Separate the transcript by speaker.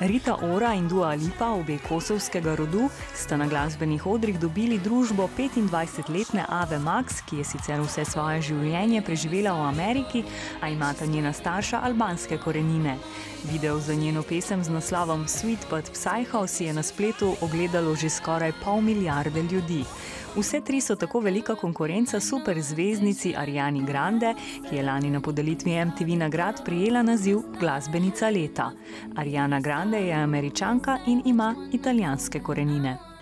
Speaker 1: Rita Ora in Dua Lipa, obe kosovskega rodu, sta na glasbenih odrih dobili družbo 25-letne Ave Max, ki je sicer vse svoje življenje preživela v Ameriki, a imata njena starša albanske korenine. Video za njeno pesem z naslovom Sweet But Psycho si je na spletu ogledalo že skoraj pol milijarde ljudi. Vse tri so tako velika konkurenca superzvezdnici Ariani Grande, ki je lani na podelitvi MTV nagrad prijela naziv Glasbenica leta. Ariana Grande je američanka in ima italijanske korenine.